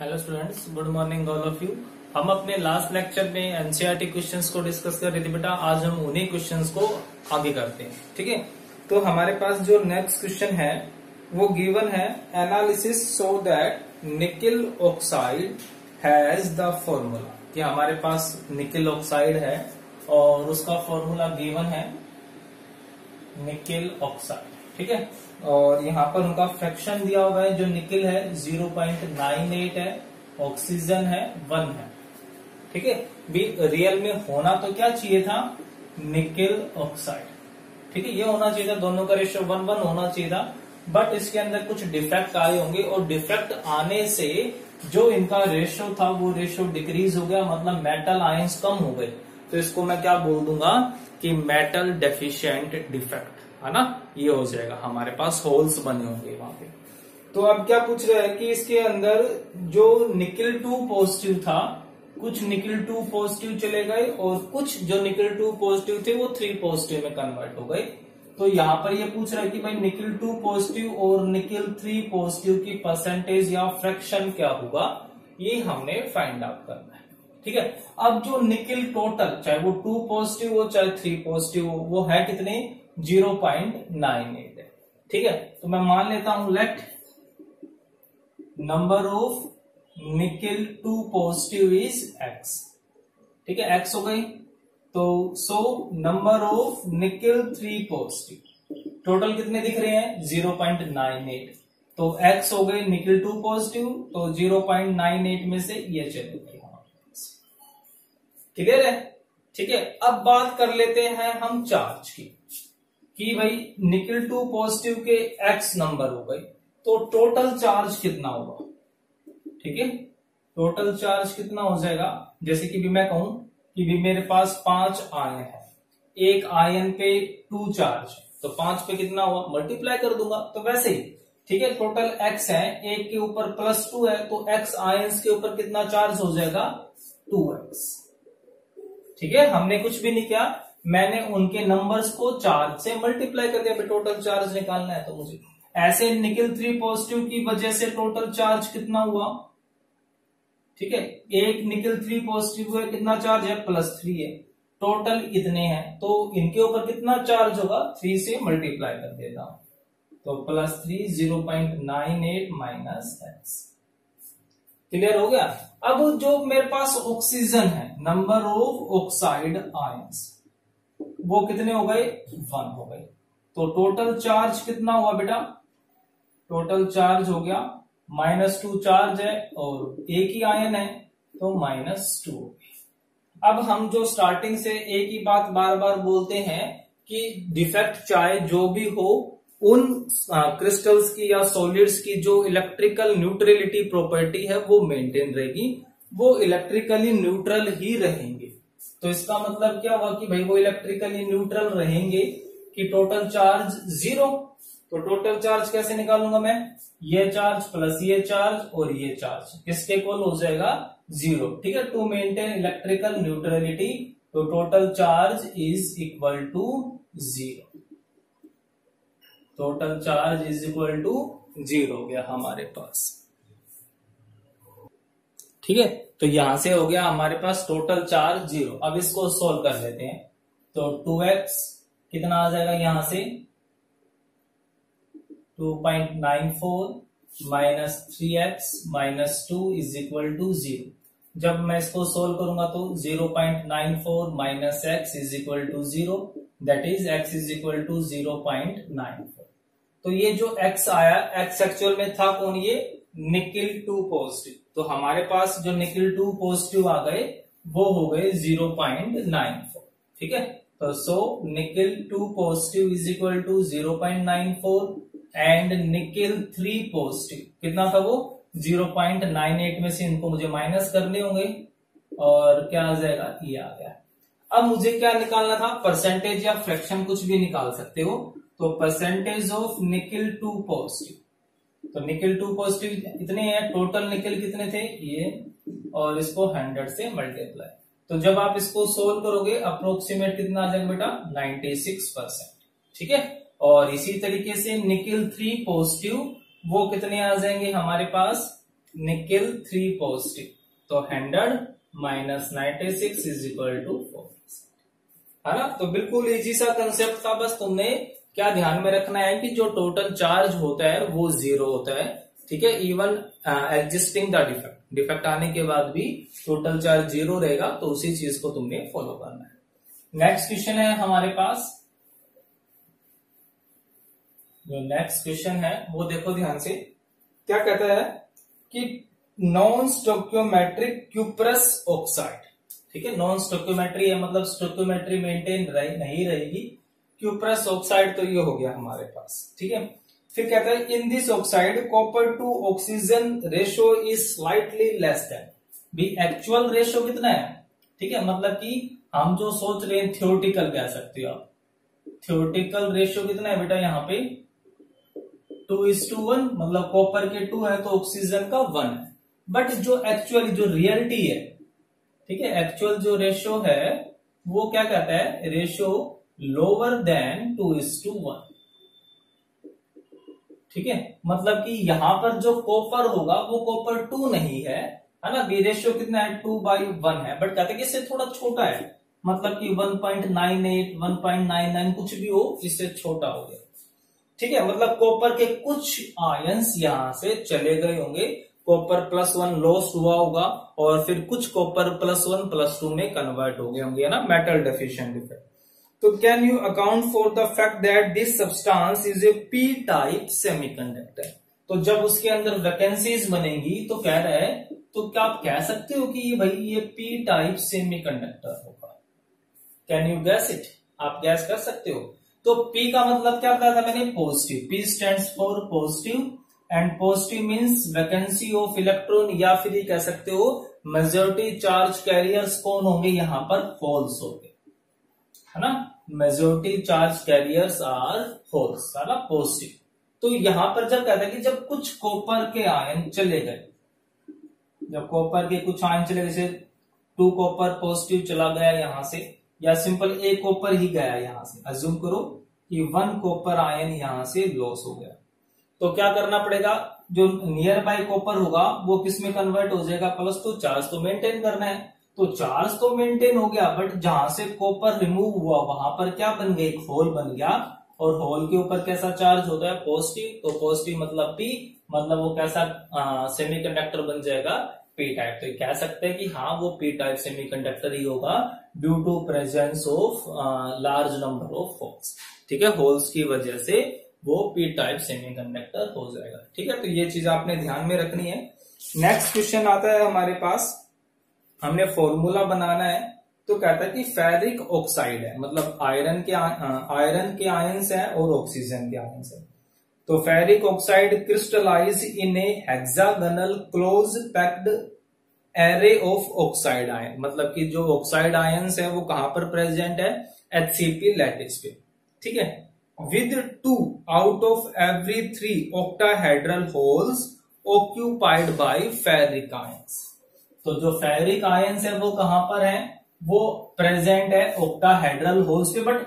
Hello students good morning all of you हम अपने last lecture में एनसीआरटी क्वेश्चंस को डिस्कस कर रहे थे बेटा। आज हम उन्हीं क्वेश्चंस को आगे करते हैं। ठीक है? तो हमारे पास जो नेक्स्ट क्वेश्चन है, वो गिवन है analysis so that nickel oxide has the formula कि हमारे पास निकिल ऑक्साइड है और उसका फॉर्मूला गिवन है निकिल ऑक्साइड ठीक है? और यहाँ पर उनका फ्रैक्शन दिया हुआ है, जो निकिल है 0.98 है ऑक्सीजन है वन है। ठीक है? भी रियल में होना तो क्या चाहिए था? निकिल ऑक्साइड ठीक है? ये होना चाहिए था, दोनों का रेशियो वन वन होना चाहिए था बट इसके अंदर कुछ डिफेक्ट आए होंगे, और डिफेक्ट आने से जो इनका रेशियो था, वो रेशियो डिक्रीज हो गया मतलब मेटल आयंस कम हो गए। तो इसको मैं क्या बोल दूँगा कि मेटल डेफिशिएंट डिफेक्ट है ना? ये हो जाएगा। हमारे पास होल्स बने होंगे वहाँ पे। तो अब क्या पूछ रहे हैं कि इसके अंदर जो निकिल टू पॉजिटिव था, कुछ निकिल टू पॉजिटिव चले गए और कुछ जो निकिल टू पॉजिटिव थे, वो थ्री पॉजिटिव में कन्वर्ट हो गए। तो यहाँ पर ये पूछ रहा है कि भाई निकिल टू पॉजिटिव और निकिल थ्री पॉजिटिव की परसेंटेज या फ्रैक्शन क्या होगा? ये हमने फाइंड आउट करना है। ठीक है? अब जो निकिल टोटल चाहे वो टू पॉजिटिव हो, चाहे थ्री पॉजिटिव हो, वो है कितने? ज़ीरो पॉइंट नाइन एट है। ठीक है? तो मैं मान लेता हूँ let number of nickel two positive is x ठीक है? एक्स हो गई। तो so number of nickel three positive total कितने दिख रहे हैं? ज़ीरो पॉइंट नाइन एट तो एक्स हो गई निकिल टू पॉजिटिव तो ज़ीरो पॉइंट नाइन एट में से ये चले गए। क्लियर है? ठीक है? अब बात कर लेते हैं हम चार्ज की। कि भाई निकल टू पॉजिटिव के एक्स नंबर हो गए तो टोटल चार्ज कितना होगा? ठीक है? टोटल चार्ज कितना हो जाएगा? जैसे कि भी मैं कहूँ कि भी मेरे पास पाँच आयन है। एक आयन पे टू चार्ज तो पाँच पे कितना हुआ? मल्टीप्लाई कर दूँगा तो वैसे ही। ठीक है? टोटल एक्स है, एक के ऊपर प्लस टू है तो एक्स आयंस के ऊपर कितना चार्ज हो जाएगा? टू एक्स ठीक है? हमने कुछ भी नहीं किया मैंने उनके नंबर्स को चार्ज से मल्टीप्लाई कर दिया टोटल चार्ज निकालना है तो मुझे। ऐसे निकल थ्री पॉजिटिव की वजह से टोटल चार्ज कितना हुआ? ठीक है, एक निकल थ्री पॉजिटिव है कितना चार्ज है? प्लस थ्री है। टोटल इतने हैं तो इनके ऊपर कितना चार्ज होगा? थ्री से मल्टीप्लाई कर देता हूँ। तो plus three zero point nine eight minus x clear हो गया? अब जो मेरे पास ऑक्सीजन है नंबर ऑफ़ ऑक्साइड आयंस वो कितने हो गए? वन हो गए। तो टोटल चार्ज कितना हुआ बेटा? टोटल चार्ज हो गया। माइनस टू चार्ज है और एक ही आयन है तो माइनस टू अब हम जो स्टार्टिंग से एक ही बात बार बार बोलते हैं कि डिफेक्ट चाहे जो भी हो, उन क्रिस्टल्स की या सॉलिड्स की जो इलेक्ट्रिकल न्यूट्रलिटी प्रॉपर्टी है, वो मेंटेन रहेगी। वो इलेक्ट्रिकली न्यूट्रल ही रहेंगे। तो इसका मतलब क्या हुआ कि भाई वो इलेक्ट्रिकली न्यूट्रल रहेंगे कि टोटल चार्ज ज़ीरो तो टोटल चार्ज कैसे निकालूँगा मैं? ये चार्ज प्लस ये चार्ज और ये चार्ज किसके कोल हो जाएगा? ज़ीरो ठीक है? टू मेंटेन इलेक्ट्रिकल न्यूट्रलिटी तो total charge is equal to zero total charge is equal to zero हो गया हमारे पास। ठीक है? तो यहाँ से हो गया हमारे पास टोटल चार्ज ज़ीरो अब इसको सोल्व कर लेते हैं। तो टू एक्स कितना आ जाएगा यहाँ से? Two point nine four minus three x minus two is equal to zero जब मैं इसको सोल्व करूँगा तो zero point nine four minus x is equal to zero that is x is equal to zero point nine four तो ये जो x आया x actual में था कौन ये? Nickel two positive. तो हमारे पास जो निकिल टू पॉजिटिव आ गए, वो हो गए ज़ीरो पॉइंट नाइन फोर ठीक है? तो so nickel two positive is equal to zero point nine four and nickel three positive कितना था वो? ज़ीरो पॉइंट नाइन एट में से इनको मुझे माइनस करने होंगे और क्या आ जाएगा? ये आ गया। अब मुझे क्या निकालना था? परसेंटेज या फ्रैक्शन कुछ भी निकाल सकते हो। तो percentage of nickel two positive तो निकल टू पॉजिटिव इतने हैं, टोटल निकल कितने थे? ये। और इसको हंड्रेड से मल्टीप्लाई। तो जब आप इसको सोल्व करोगे अप्रोक्सीमेट कितना आ जाएगा बेटा? 96 परसेंट ठीक है? और इसी तरीके से निकल थ्री पॉजिटिव वो कितने आ जाएँगे हमारे पास? निकिल थ्री पॉजिटिव तो hundred minus ninety six is equal to four है ना? तो बिल्कुल इजी सा कंसेप्ट था, बस तुमने क्या ध्यान में रखना है कि जो टोटल चार्ज होता है वो ज़ीरो होता है ठीक है? Even existing the defect defect आने के बाद भी टोटल चार्ज ज़ीरो रहेगा तो उसी चीज़ को तुमने फॉलो करना है। नेक्स्ट क्वेश्चन है हमारे पास। जो नेक्स्ट क्वेश्चन है वो देखो ध्यान से। क्या कहता है कि नॉन स्टोक्योमेट्रिक क्यूप्रस ऑक्साइड ठीक है? नॉन स्टोक्योमेट्री है मतलब स्टोक्योमेट्री मेंटेन रहे, नहीं रहेगी। क्यूप्रस ऑक्साइड तो ये हो गया हमारे पास, ठीक है? फिर कहते हैं in this oxide copper to oxygen ratio is slightly less than भी एक्चुअल रेशो कितना है? ठीक है मतलब कि हम जो सोच रहे हैं थियोटिकल कह सकते हो आप। थियोटिकल रेशियो कितना है बेटा यहाँ पे? टू इज़ टू वन मतलब कॉपर के टू है तो ऑक्सीजन का वन है। बट जो एक्चुअल जो रियलिटी है, ठीक है एक्चुअल जो रेशियो है, वो क्या कहता है? Ratio lower than two is to one ठीक है? मतलब कि यहाँ पर जो कॉपर होगा, वो कॉपर टू नहीं है है ना? बी रेशियो कितना है? टू बाई वन है। बट कहते कि इससे थोड़ा छोटा है। मतलब कि 1.98 1.99 कुछ भी हो, इससे छोटा हो गया। ठीक है? मतलब कॉपर के कुछ आयंस यहाँ से चले गए होंगे। कॉपर प्लस वन लॉस हुआ होगा, और फिर कुछ copper plus one plus two में कन्वर्ट हो गए होंगे ना? मेटल डेफिशिएंट इफ़ेक्ट तो can you account for the fact that this substance is a P type semiconductor तो जब उसके अंदर वैकेंसीज बनेगी तो कह रहा है तो क्या आप कह सकते हो कि ये भाई ये पी टाइप सेमीकंडक्टर होगा? कैन यू गैस इट आप गैस कर सकते हो। तो पी का मतलब क्या बताया था मैंने? Positive P stand for positive and positive means vacancy of electron या फिर कह सकते हो मेजोरिटी चार्ज कैरियर्स कौन होंगे? यहाँ पर होल्स होंगे। है ना? Majority charge carriers are holes सारा पॉजिटिव तो यहाँ पर जब कहता है कि जब कुछ कॉपर के आयन चले गए, जब कॉपर के कुछ आयन चले जैसे टू कॉपर पॉजिटिव चला गया यहाँ से, या सिंपल एक कॉपर ही गया यहाँ से अज्यूम करो कि वन कॉपर आयन यहाँ से लॉस हो गया। तो क्या करना पड़ेगा? जो नियर बाय कॉपर होगा, वो किसमें कन्वर्ट हो जाएगा? प्लस तो चार्ज तो मेंटेन करना है। तो चार्ज तो मेंटेन हो गया बट जहाँ से कॉपर रिमूव हुआ, वहाँ पर क्या बन गया? एक होल बन गया। और होल के ऊपर कैसा चार्ज होता है? पॉजिटिव तो पॉजिटिव मतलब पी मतलब वो कैसा सेमीकंडक्टर बन जाएगा? पी टाइप तो कह सकते हैं कि हाँ वो पी टाइप सेमीकंडक्टर ही होगा due to presence of large number of holes ठीक है? होल्स की वजह से वो पी टाइप सेमीकंडक्टर हो जाएगा। ठीक है? तो ये चीज़ आपने ध्यान में रखनी है। नेक्स्ट क्वेश्चन आता है हमारे पास। हमने फॉर्मूला बनाना है तो कहता है कि फेरिक ऑक्साइड है मतलब आयरन के आयरन के आयंस है और ऑक्सीजन के आयंस है। तो ferric oxide crystallize in a hexagonal close packed array of oxide ion मतलब कि जो ऑक्साइड आयंस है वो कहाँ पर प्रेजेंट है? एचसीपी लैटिस पे। ठीक है? With two out of every three octahedral holes occupied by ferric ions. तो जो फेरिक आयंस है, वो कहाँ पर है? वो प्रेजेंट है ओक्टाहेड्रल होल्स पे बट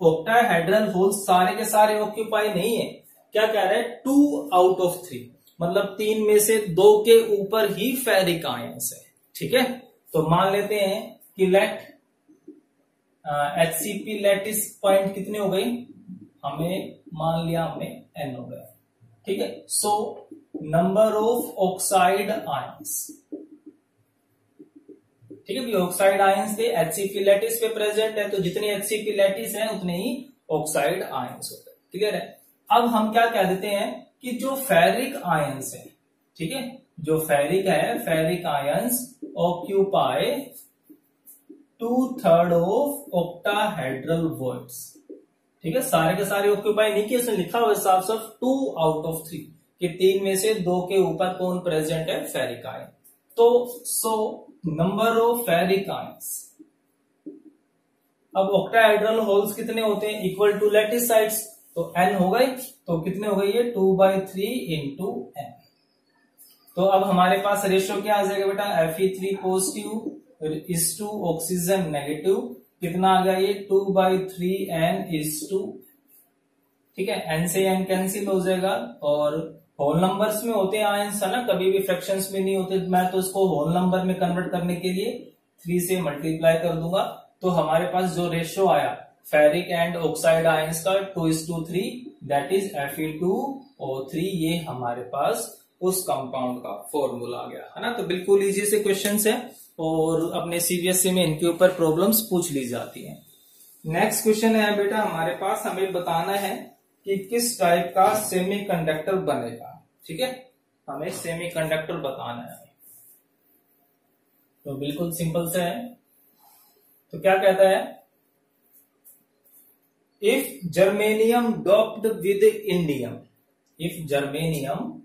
ओक्टाहेड्रल होल्स सारे के सारे ऑक्यूपाई नहीं है। क्या कह रहे हैं? टू आउट ऑफ़ थ्री मतलब तीन में से दो के ऊपर ही फेरिक आयंस है। ठीक है? तो मान लेते हैं कि let H C P lattice point कितने हो गई? हमें, मान लिया हमने एन हो गया। ठीक है? So number of oxide ions ठीक है ऑक्साइड आयंस थे एचसीपी लैटिस पे प्रेजेंट है तो जितने एचसीपी लैटिस है, उतने ही ऑक्साइड आयंस होते हैं। क्लियर है? अब हम क्या कह देते हैं कि जो फेरिक आयंस है, ठीक है? जो फेरिक है ferric ions occupy two third of octahedral voids ठीक है? सारे के सारे ऑक्यूपाई नहीं किए उसने लिखा हुआ साफ़ साफ़ टू आउट ऑफ़ थ्री कि तीन में से दो के ऊपर कौन प्रेजेंट है? फेरिक आयन तो so number of ferric ions अब ऑक्टाहाइड्रल होल्स कितने होते हैं? इक्वल टू लेटिस साइड्स तो एन हो गए तो कितने हो गए ये? Two by three into N तो अब हमारे पास रेशियो क्या आ जाएगा बेटा? F E three positive is to oxygen negative कितना आ गया ये? Two by three N is to ठीक है? एन से एन कैंसिल हो जाएगा और होल नंबर्स में होते हैं आयंस है ना? कभी भी फ्रैक्शंस में नहीं होते। मैं तो इसको होल नंबर में कन्वर्ट करने के लिए थ्री से मल्टीप्लाई कर दूँगा। तो हमारे पास जो रेशियो आया फेरिक एंड ऑक्साइड आयंस का two is to three that is F two O three ये हमारे पास उस कंपाउंड का फॉर्मूला आ गया, है ना? तो बिल्कुल इजी से क्वेश्चन है और अपने सीबीएसई में इनके ऊपर प्रॉब्लम्स पूछ ली जाती हैं। नेक्स्ट क्वेश्चन है बेटा, हमारे पास हमें बताना है कि किस टाइप का सेमीकंडक्टर बनेगा? ठीक है? हमें सेमीकंडक्टर बताना है। तो बिल्कुल सिंपल से है। तो क्या कहता है? If germanium doped with indium if germanium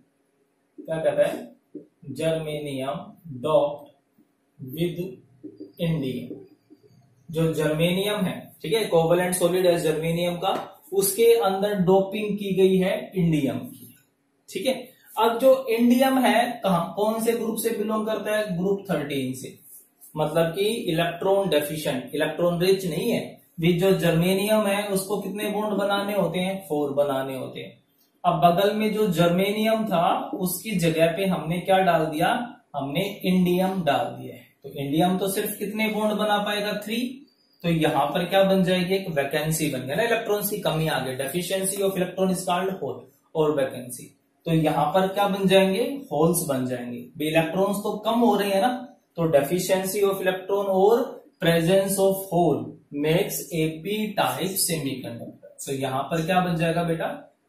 क्या कहता है? जर्मेनियम डॉप्ड विद इंडियम जो जर्मेनियम है, ठीक है? कोवलेंट सोलिड है जर्मेनियम का उसके अंदर डोपिंग की गई है इंडियम की। ठीक है? अब जो इंडियम है, कहा? कौन से ग्रुप से बिलोंग करता है? ग्रुप थर्टीन से। मतलब कि इलेक्ट्रॉन डेफिशिएंट, इलेक्ट्रॉन रिच नहीं है। भी जो जर्मेनियम है, उसको कितने बॉन्ड बनाने होते हैं? फोर बनाने होते हैं। अब बगल में जो जर्मेनियम था, उसकी जगह पे हमने क्या डाल दिया? हमने इंडियम डाल दिया है। तो इंडियम तो सिर्फ़ कितने बॉन्ड बना पाएगा? थ्री। तो यहाँ पर क्या बन जाएगी? एक वैकेंसी बन गया ना इलेक्ट्रॉन्स की कमी आ गई deficiency of electron called hole और वैकेंसी तो यहाँ पर क्या बन जाएँगे? होल्स बन जाएँगे। इलेक्ट्रॉन्स तो कम हो रहे हैं ना तो डेफिशिएंसी ऑफ़ इलेक्ट्रॉन और presence of hole makes a P type semiconductor तो यहाँ पर क्या बन जाएगा बेटा?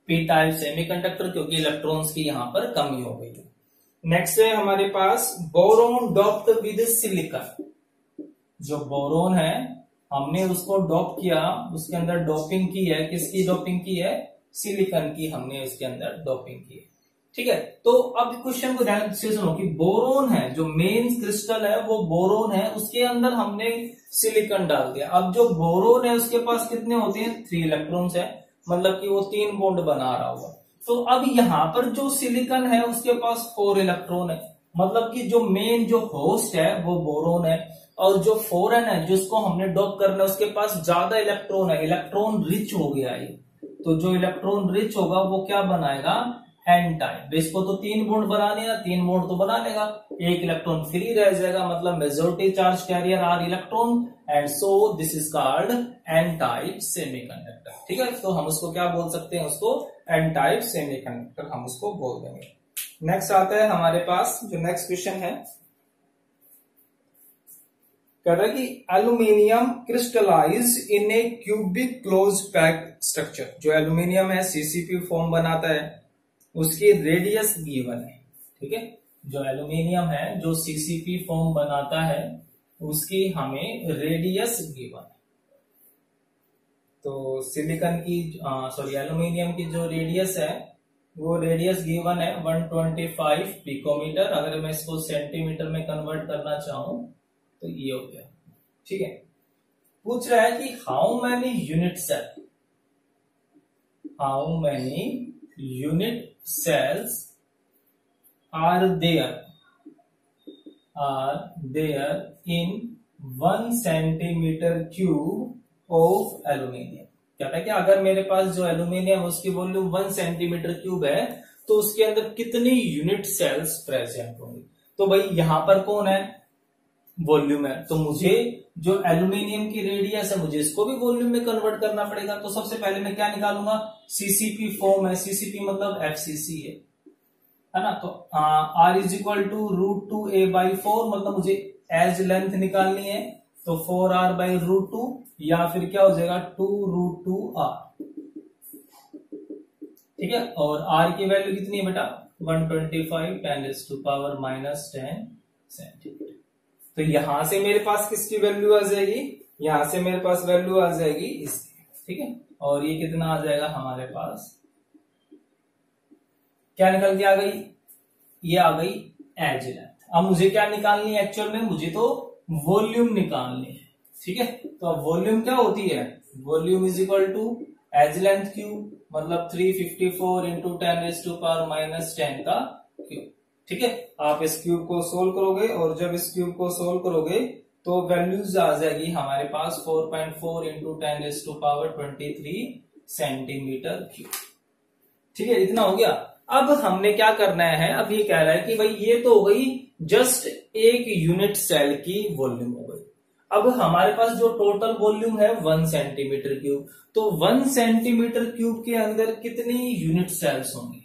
पी टाइप सेमीकंडक्टर क्योंकि इलेक्ट्रॉन्स की यहाँ पर कमी हो गई है नेक्स्ट है हमारे पास बोरोन डॉप्ट विद सिलिकॉन जो बोरोन है हमने उसको डॉप किया, उसके अंदर डोपिंग की है, किसकी डोपिंग की है? सिलिकॉन की हमने उसके अंदर डोपिंग की है। ठीक है? तो अब क्वेश्चन को ध्यान से सुनो कि बोरोन है, जो मेन क्रिस्टल है, वो बोरोन है, उसके अंदर हमने सिलिकॉन डाल दिया। अब जो बोरोन है, उसके पास कितने होते हैं? थ्री इलेक्ट्रॉन्स है। मतलब कि वो तीन बॉन्ड बना रहा होगा। तो अब यहाँ पर जो सिलिकॉन है, उसके पास फोर इलेक्ट्रॉन है। मतलब कि जो मेन जो होस्ट है, वो बोरोन है। और जो फोरन है, जिसको हमने डॉप करना है, उसके पास ज़्यादा इलेक्ट्रॉन है। इलेक्ट्रॉन रिच हो गया है तो जो इलेक्ट्रॉन रिच होगा, वो क्या बनाएगा? एन टाइप इसको तो तीन बोर्ड बनाने ना तीन बोर्ड तो बना लेगा। एक इलेक्ट्रॉन फ्री रह जाएगा मतलब majority charge carrier are electron and so this is called N type semiconductor ठीक है? तो हम उसको क्या बोल सकते हैं? उसको एन टाइप सेमीकंडक्टर हम उसको बोल देंगे। नेक्स्ट आता है हमारे पास, जो नेक्स्ट क्वेश्चन है। कहता है कि aluminium crystallize in a cubic close pack structure जो एल्यूमिनियम है सीसीपी फॉर्म बनाता है, उसकी रेडियस गिवन है, ठीक है? जो एल्यूमिनियम है, जो सीसीपी फॉर्म बनाता है, उसकी हमें रेडियस गिवन है। तो सिलिकन की सॉरी एल्यूमिनियम की जो रेडियस है, वो रेडियस गिवन है 125 पिकोमीटर अगर मैं इसको सेंटीमीटर में कन्वर्ट करना चाहूँ तो ये हो गया। ठीक है? पूछ रहा है कि how many unit cell how many unit cells are there are there in one centimetre cube of aluminium कहता है कि अगर मेरे पास जो एल्यूमिनियम उसकी वॉल्यूम वन सेंटीमीटर क्यूब है तो उसके अंदर कितनी यूनिट सेल्स प्रेजेंट होंगी? तो भाई यहाँ पर कौन है? वॉल्यूम है। तो मुझे जो एल्यूमिनियम की रेडियस है, मुझे इसको भी वॉल्यूम में कन्वर्ट करना पड़ेगा। तो सबसे पहले मैं क्या निकालूँगा? सीसीपी फॉर्म है। सीसीपी मतलब एफसीसी है। है ना? तो R is equal to root two A by four मतलब मुझे एज लेंथ निकालनी है। तो four R by root two या फिर क्या हो जाएगा? टू रूट टू आर ठीक है? और आर की वैल्यू कितनी है बेटा? One twenty five ten to power minus ten centimetre तो यहाँ से मेरे पास किसकी वैल्यू आ जाएगी? यहाँ से मेरे पास वैल्यू आ जाएगी इसकी, ठीक है? और ये कितना आ जाएगा हमारे पास? क्या निकल के आ गई? ये आ गई एज लेंथ अब मुझे क्या निकालनी है एक्चुअल में? मुझे तो वॉल्यूम निकालनी है, ठीक है? तो अब वॉल्यूम क्या होती है? Volume is equal to edge length cube मतलब 354 fifty four into ten raise to power minus ten का ठीक है? आप इस क्यूब को सोल्व करोगे और जब इस क्यूब को सोल्व करोगे तो वैल्यूज़ आ जाएगी हमारे पास 4.4 point four into ten raise to power twenty centimetre cube ठीक है? इतना हो गया। अब हमने क्या करना है? अब ये कह रहा है कि भाई, ये तो हो गई जस्ट एक यूनिट सेल की वॉल्यूम हो गई। अब हमारे पास जो टोटल वॉल्यूम है वन सेंटीमीटर क्यूब तो वन सेंटीमीटर क्यूब के अंदर कितनी यूनिट सेल्स होंगी?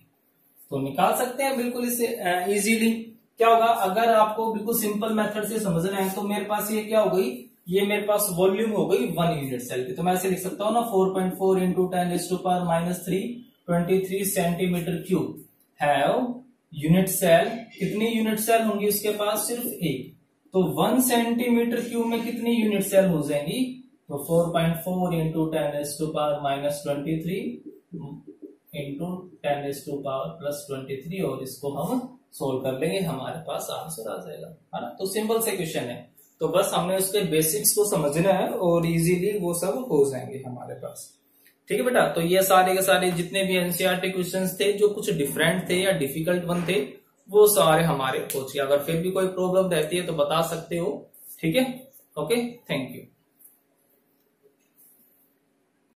तो निकाल सकते हैं बिल्कुल इसे इजीली क्या होगा? अगर आपको बिल्कुल सिंपल मेथड से समझना है तो मेरे पास ये क्या हो गई? ये मेरे पास वॉल्यूम हो गई वन यूनिट सेल की। तो मैं ऐसे लिख सकता हूँ ना four point four into ten raise to power minus three twenty three centimetre cube have unit cell कितनी यूनिट सेल होंगी उसके पास? सिर्फ़ एक। तो वन सेंटीमीटर क्यूब में कितनी यूनिट सेल हो जाएँगी? तो four point four into ten raise to power minus twenty three into ten raise to power plus twenty three और इसको हम सोल्व कर लेंगे, हमारे पास आंसर आ जाएगा। है ना? तो सिंपल से क्वेश्चन है। तो बस हमने उसके बेसिक्स को समझना है और इजीली वो सब हो जाएँगे हमारे पास। ठीक है बेटा? तो ये सारे के सारे जितने भी एनसीआरटी क्वेश्चंस थे, जो कुछ डिफरेंट थे या डिफ़िकल्ट वन थे, वो सारे हमारे हो अगर फिर भी कोई प्रॉब्लम रहती है तो बता सकते हो। ठीक है? Okay thank you